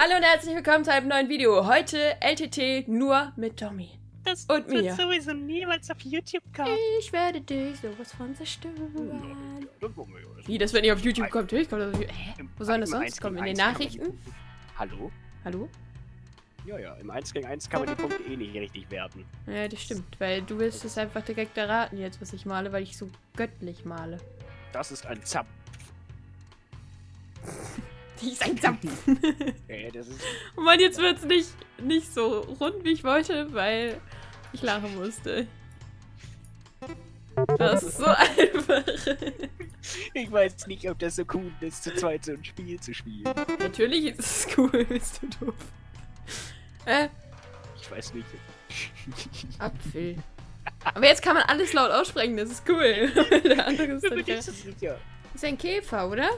Hallo und herzlich willkommen zu einem neuen Video. Heute LTT nur mit Tommy. Das Und wird mir. sowieso niemals auf YouTube kommen. Ich werde dich sowas von zerstören. Wie, das wird nicht auf YouTube kommt? Natürlich kommt das auf YouTube. Hä? Wo soll das sonst 1 kommen? In den 1 kann man Nachrichten? Hallo? Hallo? Ja, ja, im 1 gegen 1 kann man die Punkte eh nicht richtig werten. Ja, das stimmt. Weil du willst es einfach direkt erraten jetzt, was ich male, weil ich so göttlich male. Das ist ein Zap. Die ist ein Zapf. Äh, das ist. Und Mann, jetzt wird's nicht, nicht so rund, wie ich wollte, weil ich lachen musste. Das ist so einfach. Ich weiß nicht, ob das so cool ist, zu zweit so ein Spiel zu spielen. Natürlich ist es cool, bist du doof. Äh, Ich weiß nicht. Apfel. Aber jetzt kann man alles laut aussprechen, das ist cool. Der andere ist, dann das ist ja. ist ein Käfer, oder?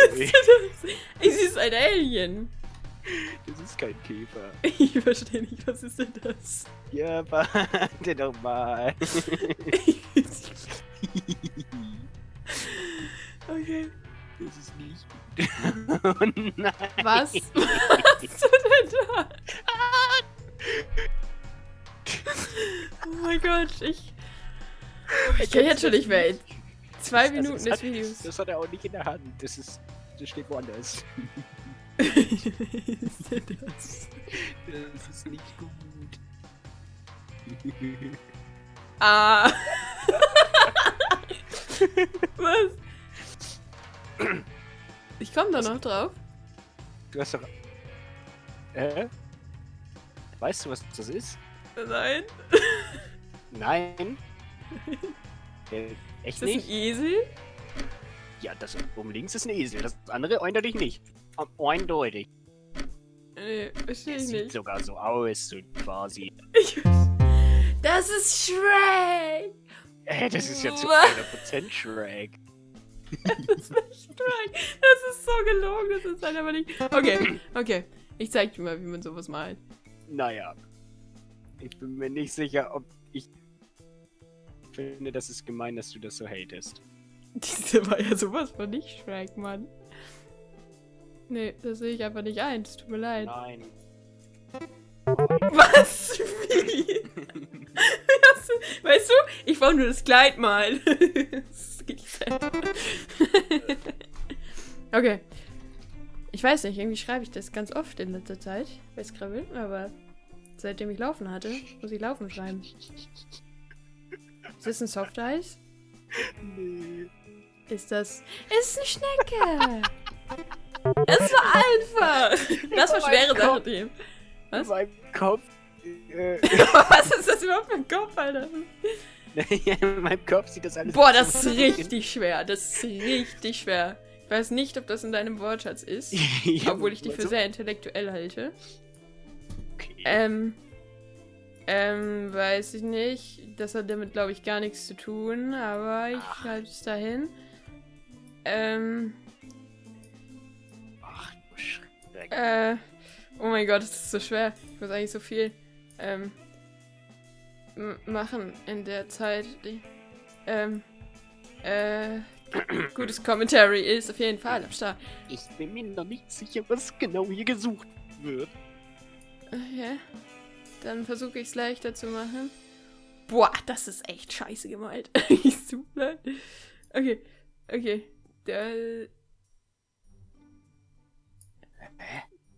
Es ist ein Alien. Das ist kein Käfer. Ich verstehe nicht, was ist denn das? Ja, warte doch mal. okay. Das ist nicht gut. Oh nein. Was? Was hast du denn da? Oh mein Gott, ich. Ich kann jetzt schon nicht mehr. Zwei Das- Minuten das des hat- Videos. Das hat er auch nicht in der Hand. Das ist. Das steht woanders. Das? Das ist nicht gut. Ah. Was? Ich komme da noch drauf. Du hast doch. Äh? Weißt du, was das ist? Nein. Nein. Echt Ist das ein nicht? Esel? Ja, das oben links ist ein Esel. Das andere eindeutig nicht. Eindeutig. Nee, verstehe ich Sieht nicht. sogar so aus, so quasi. Ich, das ist Shrek! Äh, das ist ja zu Was? 100% Shrek. Das ist nicht Shrek! Das ist so gelogen, das ist halt aber nicht. Okay, okay. Ich zeig dir mal, wie man sowas malt. Naja. Ich bin mir nicht sicher, ob. Finde, das ist gemein, dass du das so hatest. Diese war ja sowas von nicht Shrek, Mann. Nee, das sehe ich einfach nicht ein. Es tut mir leid. Nein. Was? Wie? Weißt du, ich wollte nur das Kleid malen. das geht nicht okay. Ich weiß nicht, irgendwie schreibe ich das ganz oft in letzter Zeit bei Scrabble, aber seitdem ich laufen hatte, muss ich laufen schreiben. Ist das ein Soft Eis? Nee. Ist das. Es ist eine Schnecke! es war einfach! Das war Oh mein schwere. Sache, dem. Was? In meinem Kopf. Äh, Was ist das überhaupt für ein Kopf, Alter? in meinem Kopf sieht das alles. Boah, das ist richtig schwer. Das ist richtig schwer. Ich weiß nicht, ob das in deinem Wortschatz ist, Ja, obwohl ich dich für so- sehr intellektuell halte. Okay. Ähm, ähm, weiß ich nicht. Das hat damit, glaube ich, gar nichts zu tun, aber ich halte es dahin. Ähm, Ach, du Schreck. äh, oh mein Gott, das ist so schwer. Ich muss eigentlich so viel, ähm, machen in der Zeit. Die, ähm, äh, gutes Commentary ist auf jeden Fall am Start. Ich bin mir noch nicht sicher, was genau hier gesucht wird. Okay. Dann versuche ich es leichter zu machen. Boah, das ist echt scheiße gemalt. leid. Okay, okay. Da.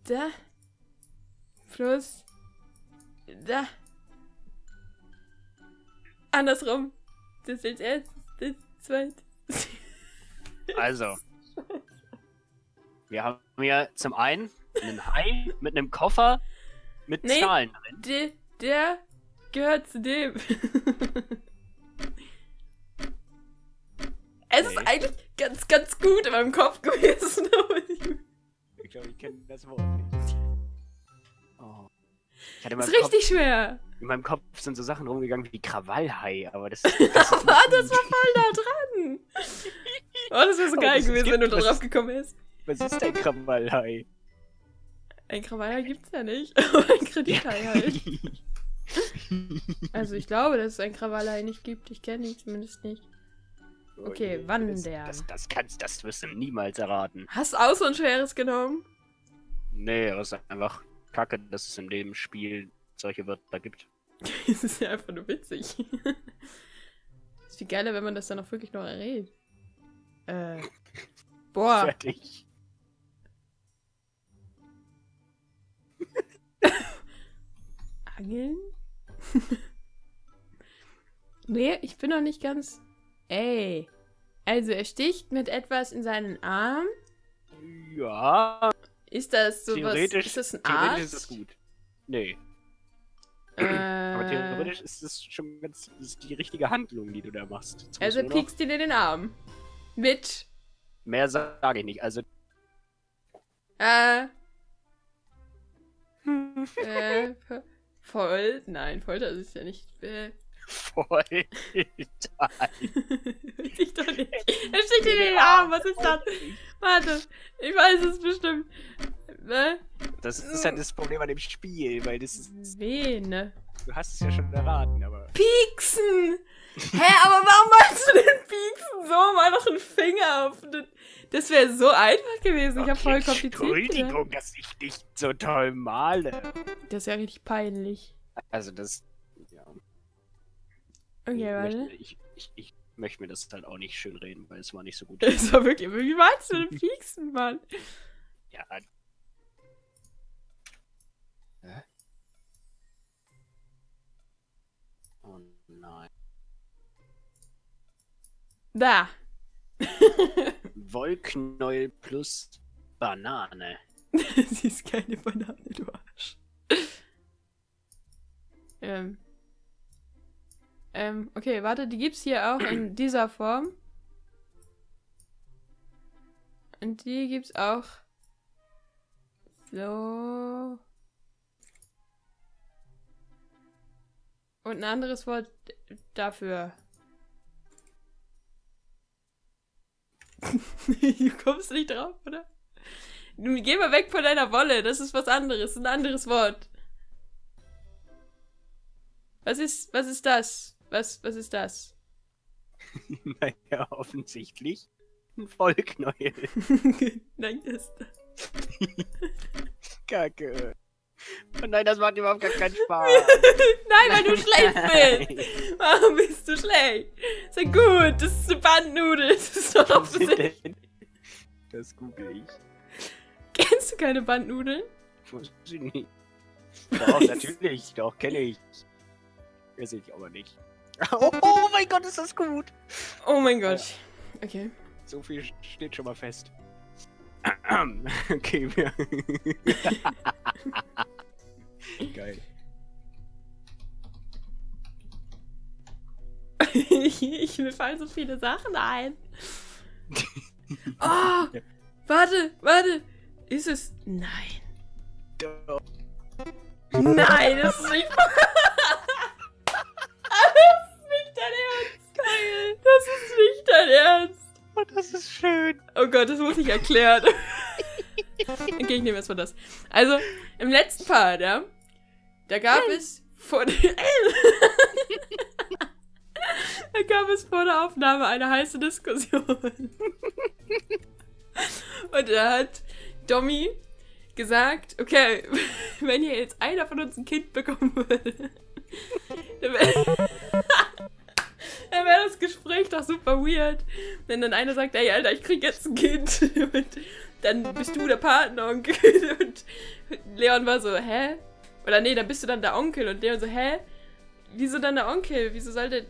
Da. Fluss. Da. Andersrum. Das ist erstes, das zweites. Also. Wir haben hier zum einen einen Hai mit einem Koffer mit Nee. Zahlen drin. Der, der gehört zu dem. es ist Okay. eigentlich ganz, ganz gut in meinem Kopf gewesen. ich- glaube, ich kenne das Wort nicht. Oh. Meinem, ist Kopf, richtig schwer. in meinem Kopf sind so Sachen rumgegangen wie Krawallhai, aber das, das ist Ah, das war voll da dran. Oh, das wäre so Aber geil das gewesen, wenn du drauf gekommen wärst. Was ist ein Krawallhai? Ein Krawall gibt's ja nicht. Aber ein Kredithai halt. Also ich glaube, dass es ein Krawallei nicht gibt. Ich kenne ihn zumindest nicht. Okay, Oh, wandern. Das, das, das kannst, das wirst du niemals erraten. Hast du auch so ein schweres genommen? Nee, aber es ist einfach kacke, dass es in dem Spiel solche Wörter gibt. Es ist ja einfach nur witzig. ist viel geiler, wenn man das dann auch wirklich noch errät. Äh. Boah. Fertig. Angeln? nee, ich bin noch nicht ganz. Ey. Also er sticht mit etwas in seinen Arm. Ja, Ist das sowas? theoretisch, ist das ein theoretisch Arzt? ist das gut. Nee, Äh, aber theoretisch ist das schon ganz das ist die richtige Handlung, die du da machst. Jetzt also du piekst ihn in den Arm. Mit. Mehr sage ich nicht. Also Äh. äh. Vo- Voll. Nein, Folter ist es ja nicht. Äh, voll. ich doch nicht. Er ihn in den Arm. Was ist das? Warte. Ich weiß es bestimmt. Ne? Das ist halt das Problem an dem Spiel, weil das ist, Vene. du hast es ja schon erraten, aber Pieksen! Hä, aber warum meinst du denn Pieksen so? Mal noch einen Finger auf. den- Das wäre so einfach gewesen. Ich habe voll kompliziert. gedacht. Entschuldigung, dass ich dich so toll male. Das ist ja richtig peinlich. Also das, ja. Okay, ich, warte. möchte, ich, ich, ich möchte mir das halt auch nicht schön reden, weil es war nicht so gut. Das war wirklich. Wie meinst du denn Pieksen, Mann? ja. Hä? Oh nein. Da. Wollknäuel plus Banane. Sie ist keine Banane, du Arsch. ähm. Ähm, okay, warte, die gibt's hier auch in dieser Form. Und die gibt's auch so. Und ein anderes Wort dafür. du kommst nicht drauf, oder? Geh mal weg von deiner Wolle, das ist was anderes, ein anderes Wort. Was ist, was ist das? Was, was ist das? naja, offensichtlich ein Wollknäuel. Nein, das ist das. Kacke. Oh nein, das macht überhaupt gar keinen Spaß. Nein, weil du schlecht bist. Warum bist du schlecht? Sei gut, das ist eine Bandnudel. Das ist doch sind offensichtlich. Das google ich. Kennst du keine Bandnudeln? Weiß ich nicht. Doch, natürlich, doch, kenne ich. Weiß ich aber nicht. Oh, oh mein Gott, ist das gut! Oh mein Gott. Okay. So viel steht schon mal fest. Okay, wir. Geil. ich, mir fallen so viele Sachen ein. Oh, warte, warte. Ist es? Nein. Nein, das ist nicht. Oh Gott, das muss ich erklären. okay, ich nehme erstmal das. Also, im letzten Part, ja, da gab es vor der, da gab es vor der Aufnahme eine heiße Diskussion. Und da hat Domi gesagt, okay, wenn hier jetzt einer von uns ein Kind bekommen würde, dann wäre dann wär das Gespräch doch super weird. Wenn dann einer sagt, ey, Alter, ich krieg jetzt ein Kind. Und dann bist du der Patenonkel. Und Leon war so, hä? Oder nee, dann bist du dann der Onkel. Und Leon so, hä? Wieso dann der Onkel? Wieso sollte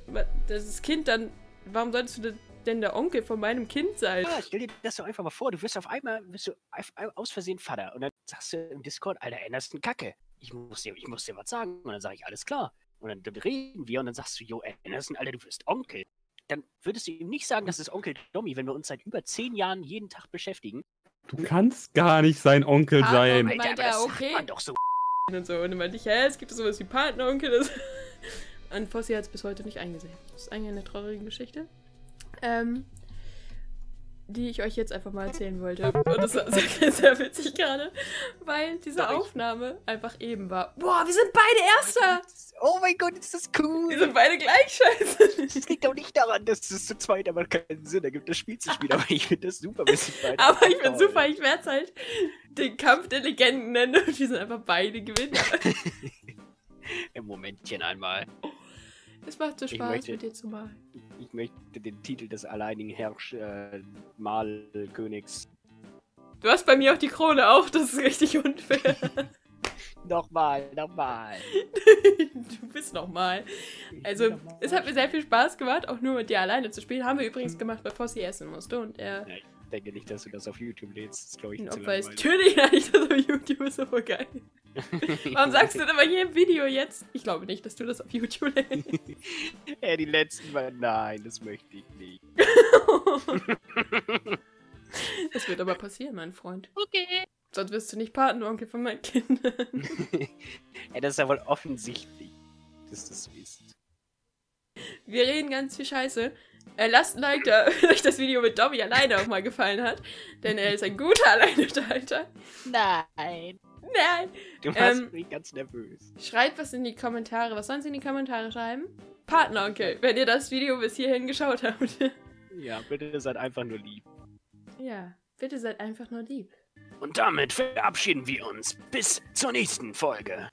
das Kind dann, warum solltest du denn der Onkel von meinem Kind sein? Ja, stell dir das doch einfach mal vor, du wirst auf einmal wirst du aus Versehen Vater und dann sagst du im Discord, Alter, erinnerst du Kacke. Ich muss dir, ich muss dir was sagen. Und dann sage ich, alles klar. Und dann, dann reden wir und dann sagst du, jo, Anderson, Alter, du wirst Onkel. Dann würdest du ihm nicht sagen, das ist Onkel Domi, wenn wir uns seit über zehn Jahren jeden Tag beschäftigen. Du kannst gar nicht sein Onkel Ah, sein. Meint aber er, das okay. sagt man doch so. Und so. Und dann meinte ich, hä, es gibt sowas wie Patenonkel. Das Und Fossi hat es bis heute nicht eingesehen. Das ist eigentlich eine traurige Geschichte. Ähm, die ich euch jetzt einfach mal erzählen wollte. Und das war sehr, sehr witzig gerade, weil diese? Aufnahme einfach eben war. Boah, wir sind beide Erster! Oh mein Gott, ist das cool. Wir sind beide gleich scheiße. Das liegt auch nicht daran, dass es zu zweit aber keinen Sinn ergibt, das Spiel zu spielen. Aber ich finde das super, wir sind beide Aber ich bin super, ich werde es halt den Kampf der Legenden nennen und wir sind einfach beide Gewinner. Im Momentchen einmal. Es macht so Spaß, möchte- mit dir zu malen. Ich möchte den Titel des alleinigen Herrsch äh, Malkönigs. Du hast bei mir auch die Krone auch, das ist richtig unfair. Nochmal, nochmal. du bist nochmal. Also, es hat mir sehr viel Spaß gemacht, auch nur mit dir alleine zu spielen. Haben wir übrigens gemacht, bevor sie essen musste. Und er. Ich denke nicht, dass du das auf YouTube lädst. Das glaube ich, langweilig. natürlich nicht, das auf YouTube ist aber geil. Warum sagst du das immer hier im Video jetzt? Ich glaube nicht, dass du das auf YouTube lädst. Ja, die letzten beiden. Nein, das möchte ich nicht. Das wird aber passieren, mein Freund. Okay. Sonst wirst du nicht Patenonkel von meinen Kindern. ja, das ist ja wohl offensichtlich, dass das so ist. Wir reden ganz viel Scheiße. Äh, lasst ein Like da, wenn euch das Video mit Dobby alleine auch mal gefallen hat. Denn er ist ein guter Alleinunterhalter. Nein. Nein. Du machst Ähm, mich ganz nervös. Schreibt was in die Kommentare. Was sollen sie in die Kommentare schreiben? Patenonkel, wenn ihr das Video bis hierhin geschaut habt. Ja, bitte seid einfach nur lieb. ja, bitte seid einfach nur lieb. Und damit verabschieden wir uns. Bis zur nächsten Folge.